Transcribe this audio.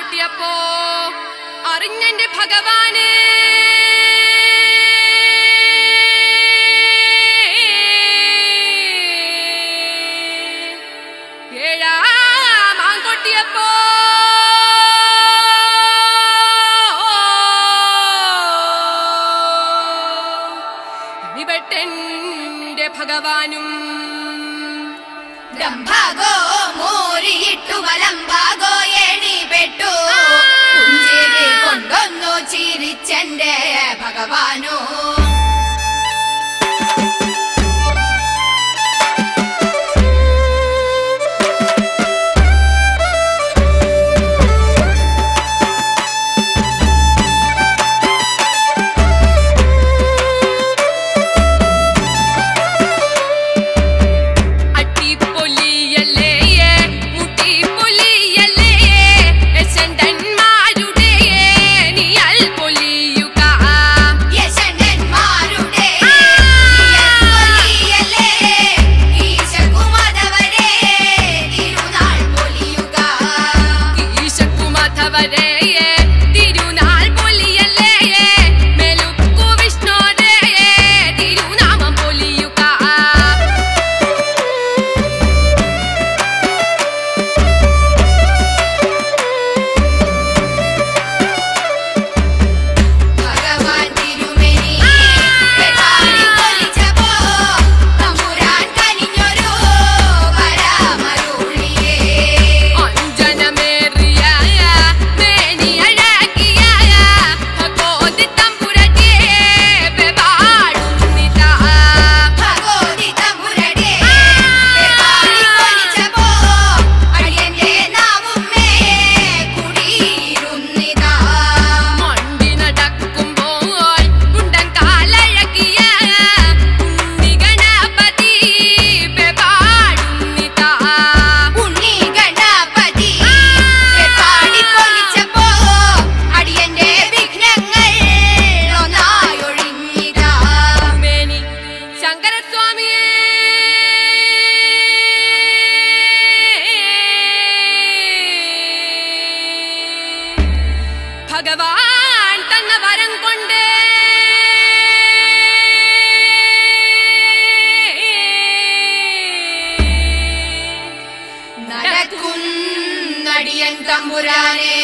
കൂട്ടിയപ്പോ അറിഞ്ഞെന്റെ ഭഗവാനെ. ഭഗവാനും ബ്രഹ്മഗോ മോരിയിട്ടു വലമ്പ have a day. ഭഗവാൻ തന്ന വരം കൊണ്ട്. നടക്കുന്നടിയൻ തമ്പുരാനേ.